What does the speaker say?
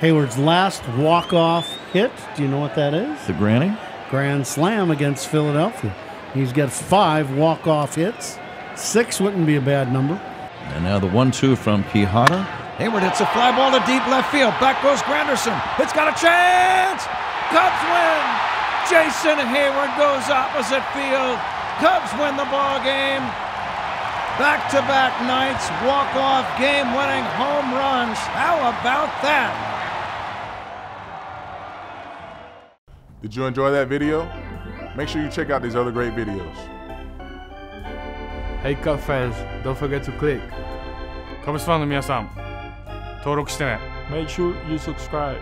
Heyward's last walk-off hit. Do you know what that is? The granny? Grand slam against Philadelphia. He's got five walk-off hits. Six wouldn't be a bad number. And now the one-two from Quijada. Heyward hits a fly ball to deep left field. Back goes Granderson. It's got a chance. Cubs win. Jason Heyward goes opposite field. Cubs win the ball game. Back to back nights, walk off game winning home runs. How about that? Did you enjoy that video? Make sure you check out these other great videos. Hey Cub fans, don't forget to click. カブスファンの皆さん登録してね Make sure you subscribe.